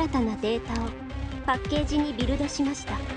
新たなデータをパッケージにビルドしました。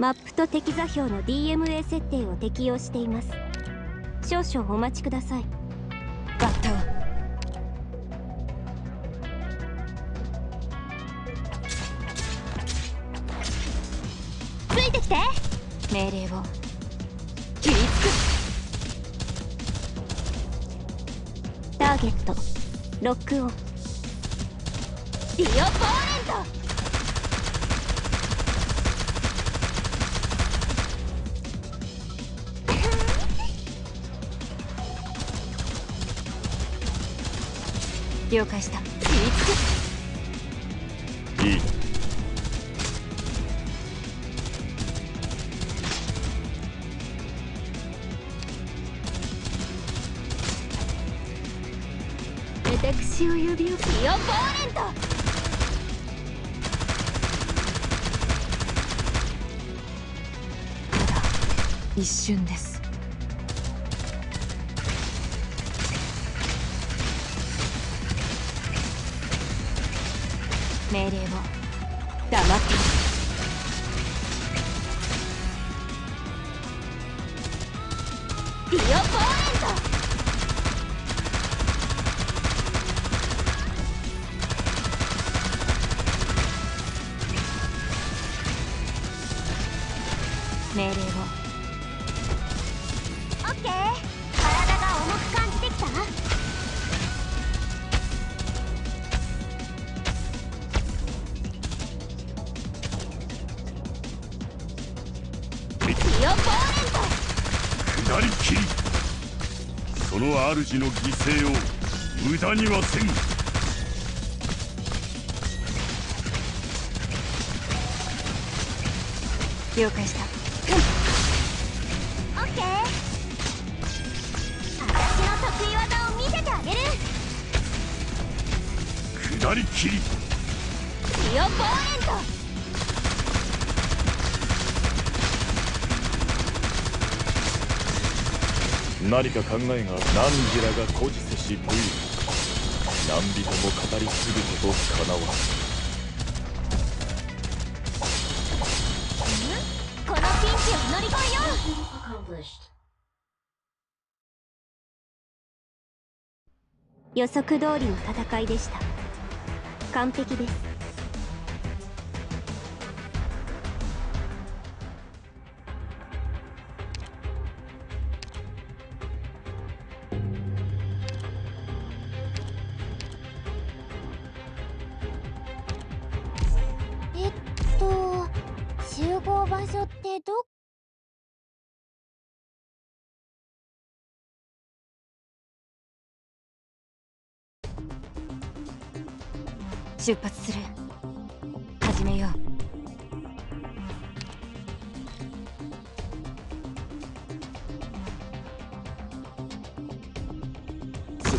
マップと敵座標の DMA 設定を適用しています。少々お待ちください。バッタついてきて。命令を。切りつターゲット。ロックオン。ディオポー了解した。いい。私を呼び寄せオポーレント。一瞬です命令を。下りきりその主の犠牲を無駄にはせん了解。したオッケー私の得意技を見せてあげる下りきりディオポーレント何か考えが何時らが孤児せし武勇何人も語り継ぐことかなわこのピンチを乗り越えよう予測通りの戦いでした。完璧です。出発する。始めよう。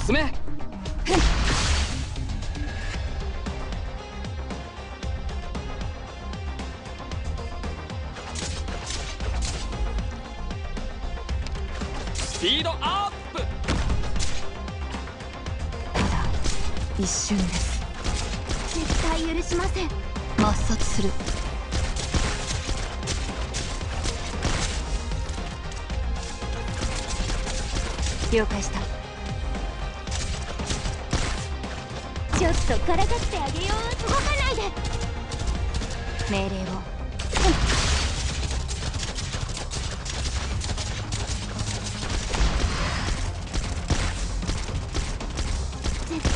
進め。スピードアップ。まだ一瞬です絶対許しません。抹殺する。了解した。ちょっとからかってあげよう動かないで。命令を。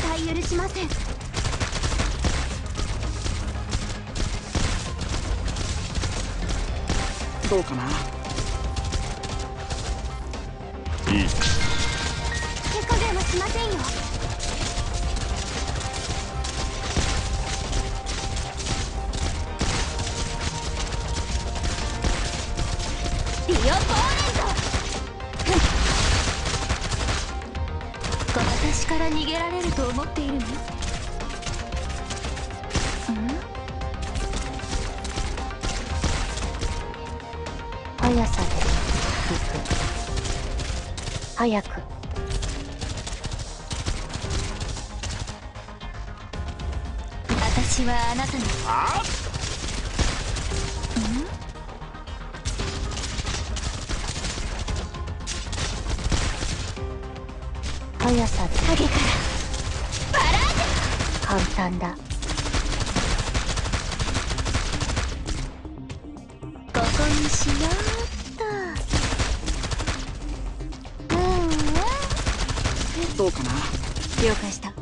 は許しませんどうかな。いい。手加減はしませんよ。ディオポーネント。私から逃げられると思っているの？早く。私はあなたの速どうかな？了解した。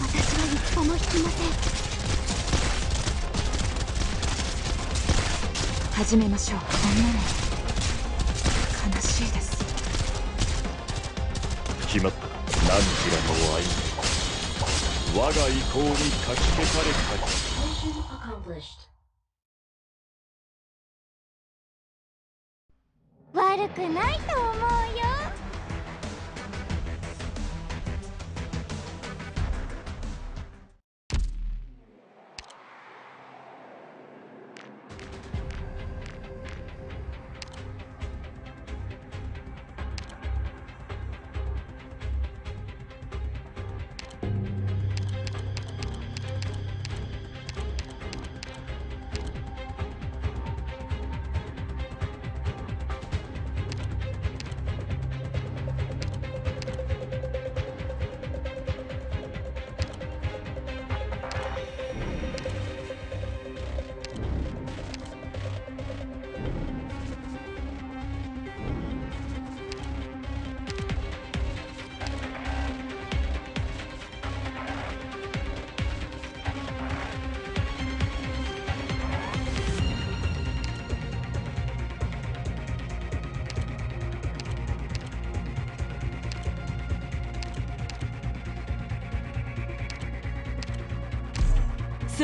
私は一歩も引きません。始めましょう。悲しいです。決まった。か何時らの愛我が意向にかき消されたり accomplished 悪くないと思う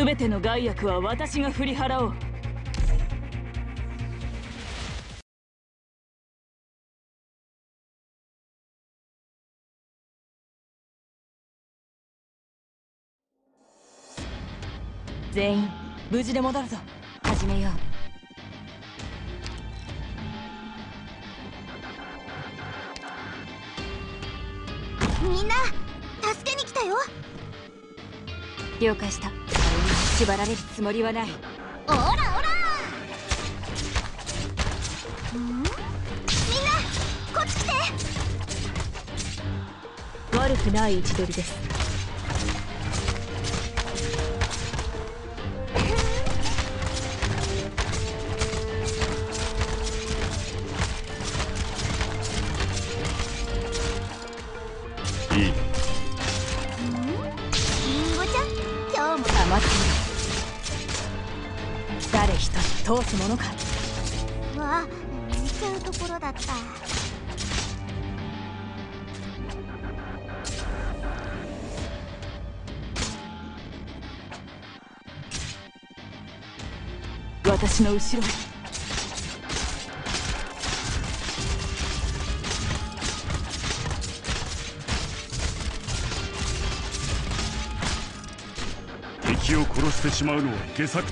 全ての害悪は私が振り払おう。全員無事で戻るぞ。始めよう。みんな助けに来たよ。了解した縛られるつもりはない。オラオラ。ん？みんなこっち来て。悪くない位置取りですものか。わ見ちゃうところだった。私の後ろ。へ敵を殺してしまうのは下作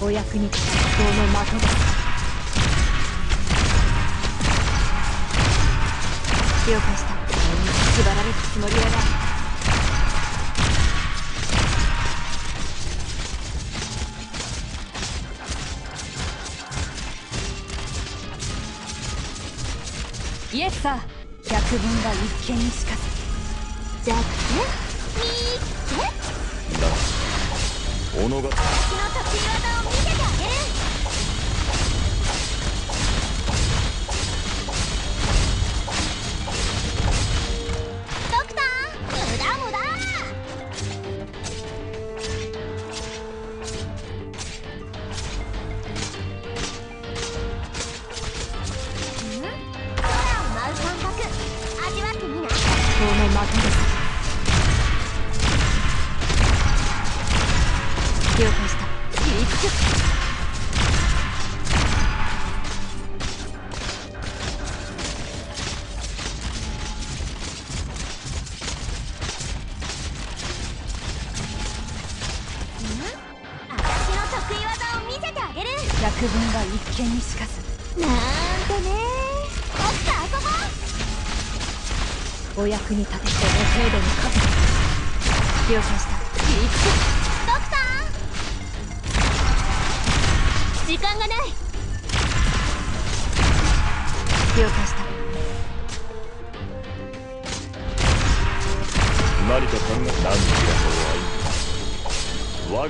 お役に立つ法の的だ了解した縛られるつもりはないイエスさ百聞が一見にしかずじゃあねみーけのが。敵の時はどう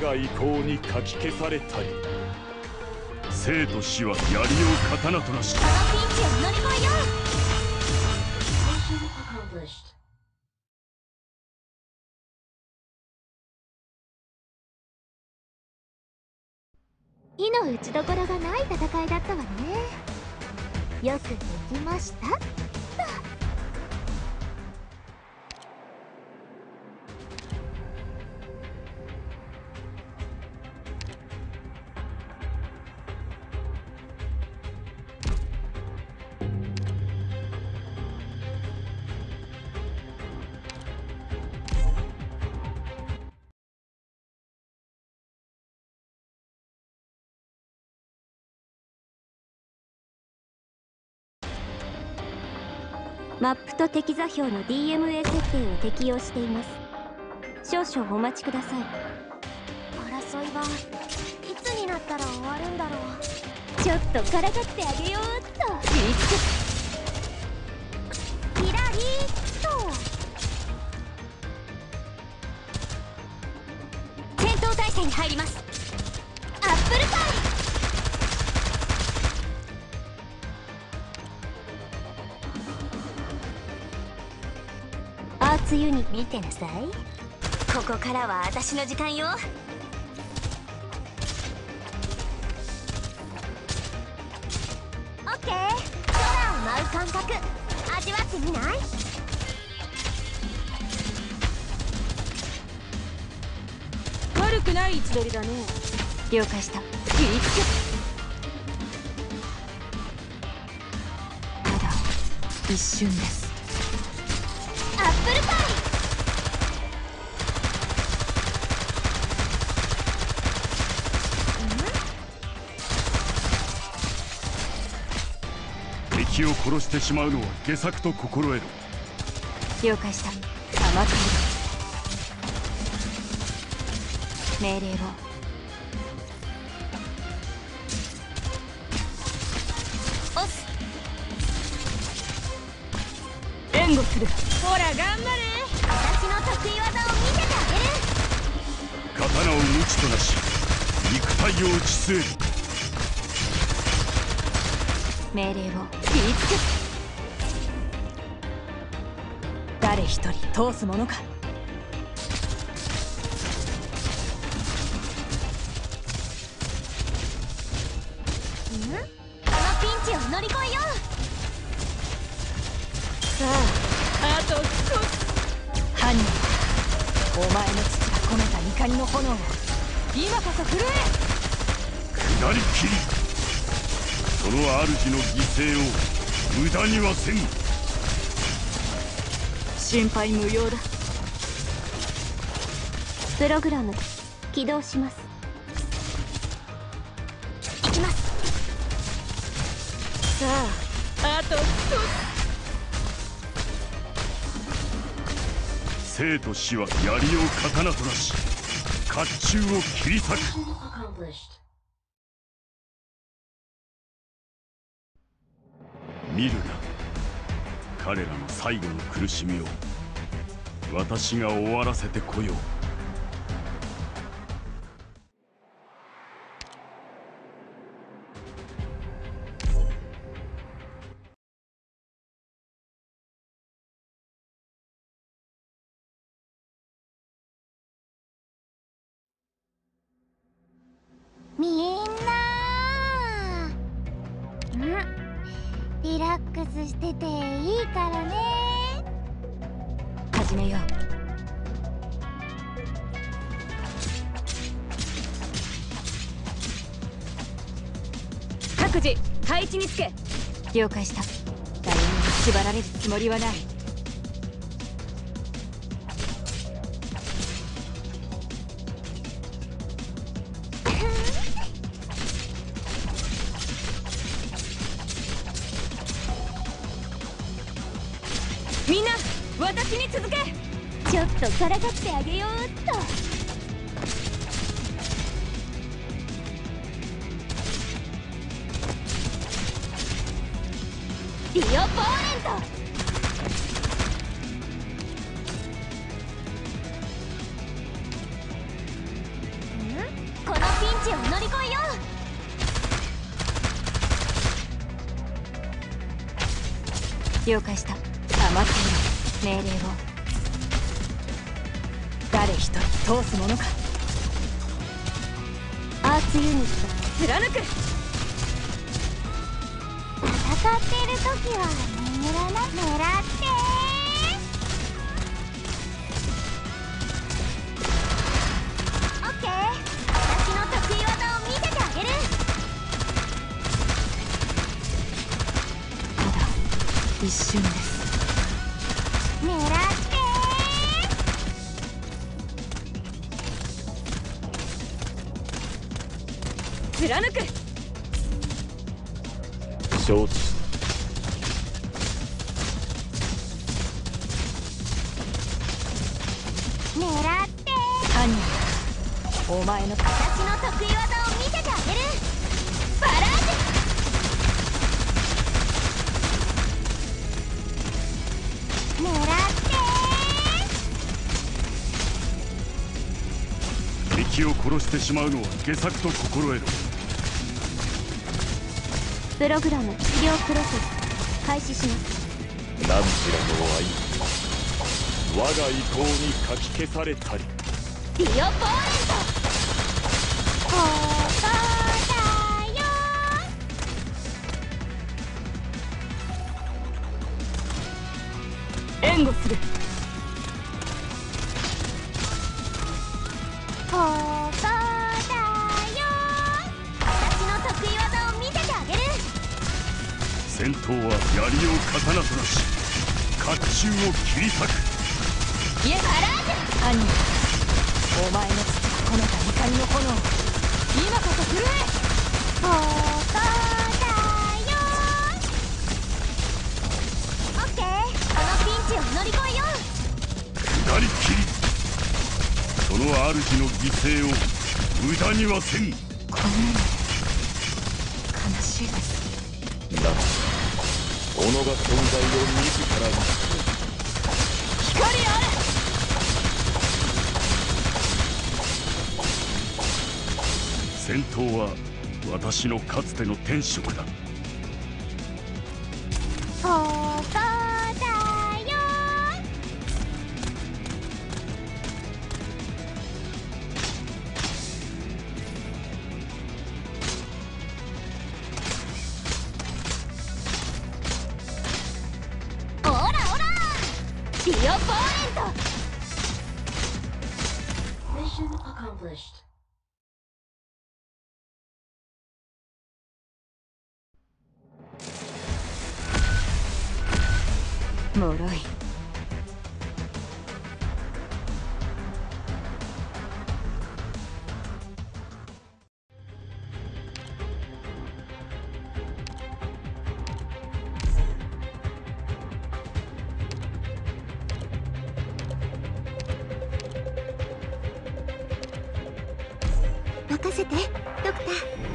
が意向にかき消されたり生と死は槍を刀となし。このピンチを乗り越えよう意の打ちどころがない戦いだったわねよくできましたマップと敵座標の DMA 設定を適用しています。少々お待ちください。争いはいつになったら終わるんだろう。ちょっとからかってあげようっと。キラリーと。戦闘態勢に入ります。アップルパイアーツユニ見てなさい。ここからは私の時間よ。オッケー。空を舞う感覚。味わってみない？悪くない位置取りだね。了解した。切りつくただ一瞬です敵を殺してしまうのは下策と心得ろ了解した。甘く命令を。押す。援護する。ほら頑張れ。私の得意技を見せてあげる。刀を無知となし肉体を打ち据える。命令を切りつく誰一人通すものか。このピンチを乗り越えよさああと少し。犯人。お前の父が込めた怒りの炎を今こそ震え。下りきり。その主の犠牲を無駄にはせん。心配無用だ。プログラム起動します。う行きます。さああと少し生と死は槍を刀となし甲冑を切り裂く見るな。彼らの最後の苦しみを私が終わらせてこよう。みんな。リラックスしてていいからね。始めよう。各自配置につけ。了解した。誰にも縛られるつもりはないちょっとからかってあげようっと。ディオポーレント。このピンチを乗り越えよう。了解した。余っている命令を。通すものか。うアーツユニット貫く。戦っている時は眠らな狙って。オッケー。私の得意技を見せてあげる。ただ一瞬です貫く。承知。狙って。犯人。お前の私の得意技を見せてあげる。バラージ。ュ狙って。敵を殺してしまうのは下策と心得ろプログラム治療プロセス開始します。何時らの愛我が意向にかき消されたり。ディオポーレントここだよ援護する戦闘は私のかつての天職だ。任せて。ドクター。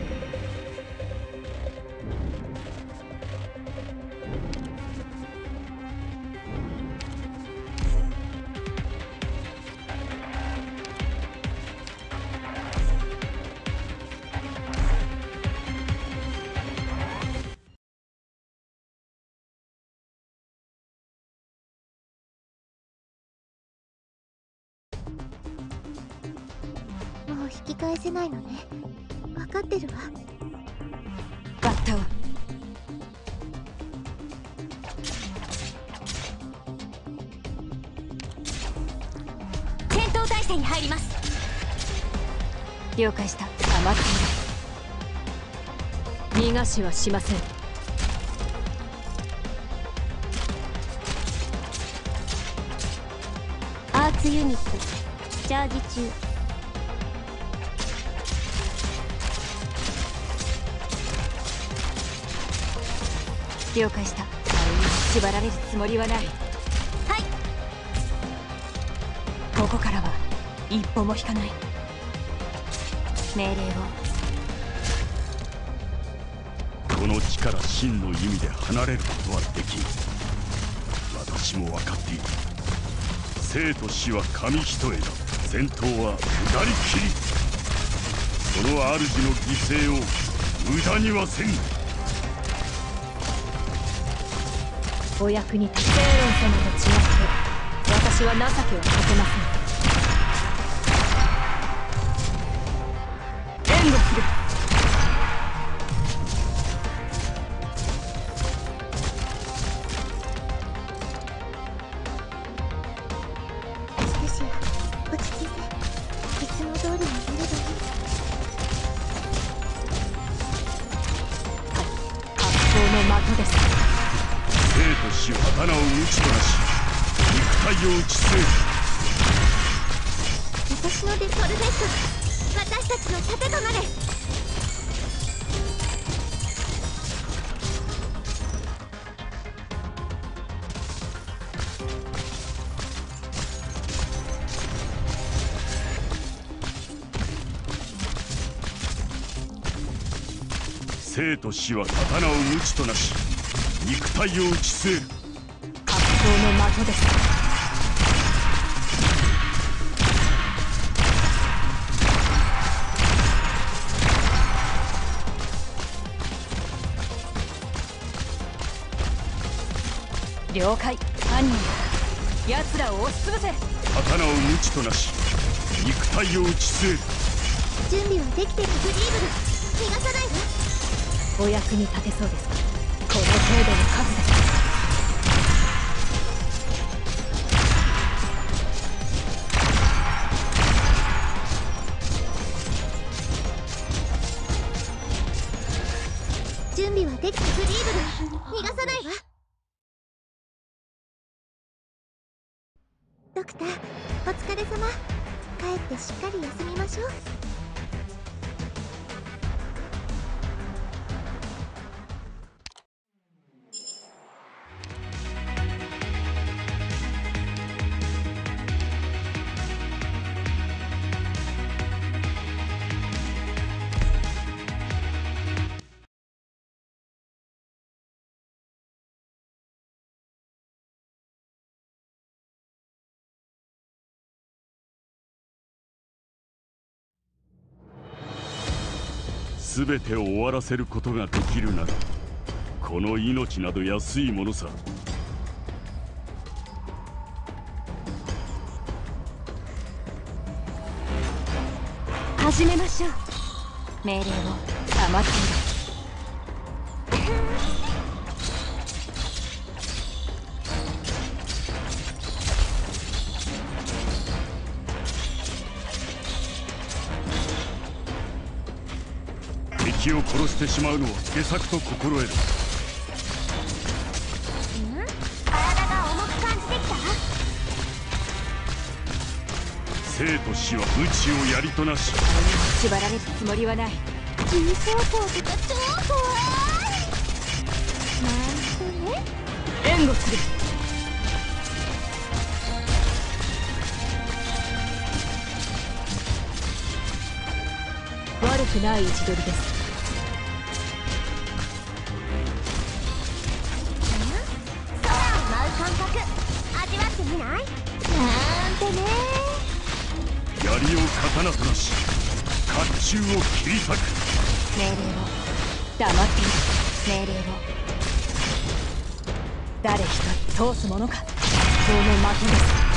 ないのね。分かってるわ。バッタを戦闘態勢に入ります。了解した。余っている逃がしはしません。アーツユニットチャージ中了解した。縛られるつもりはない。はいここからは一歩も引かない。命令を。この地から真の意味で離れることはできん。私も分かっている。生と死は紙一重だ。戦闘は下りきり。その主の犠牲を無駄にはせんお役に立つセイロン様と違って私は情けをかけません。援護すると死は刀を打ちとなし肉体を打ち据える。格好の的です。了解。犯人奴らを押しつぶせ。刀を無知となし肉体を打ち据える。準備はできてる。フリーブル。逃がさないわお役に立てそうですか？この程度の数で。全てを終わらせることができるならこの命など安いものさ。始めましょう。命令を黙ってい敵を殺してしまうのは下策と心得る。体が重く感じてきた？生と死は無知をやりとなし。る縛られるつもりはない。重装甲とか超怖い。なんてね。援護する。悪くない位置取りです甲冑を切り裂く命令を。黙っている。命令を。誰一人通すものか。その負けです。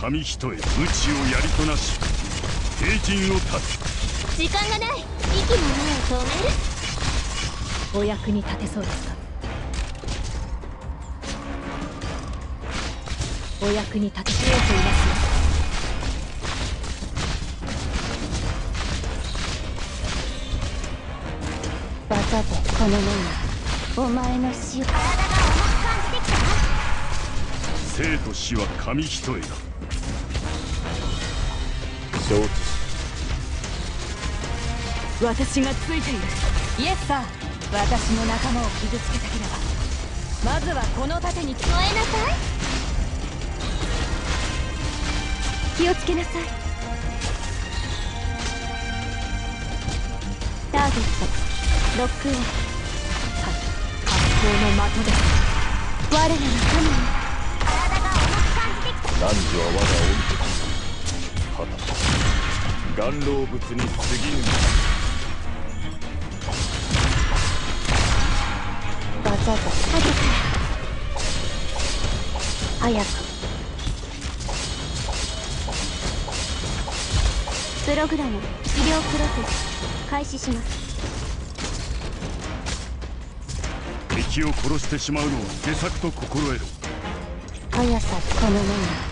紙一重無知をやりとなし帝人を立つ。時間がない。息の根を止める。お役に立てそうですか？お役に立てそうといますよ。バカでこの目にお前の死を。体が重く感じてきた生と死は紙一重だ承知し私がついている。イエスさん私の仲間を傷つけたければまずはこの盾に燃えなさい。気をつけなさい。ターゲット。ロックオン格好の的。です我らの神よ体が重く感じてきた汝は我が恩岩老物に過ぎぬバカが影から早くプログラム治療プロセス開始します敵を殺してしまうのは下策と心得ろ。速さこの目に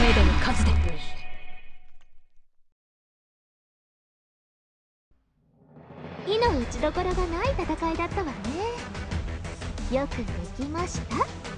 程度の数で。火の打ちどころがない戦いだったわね。よくできました。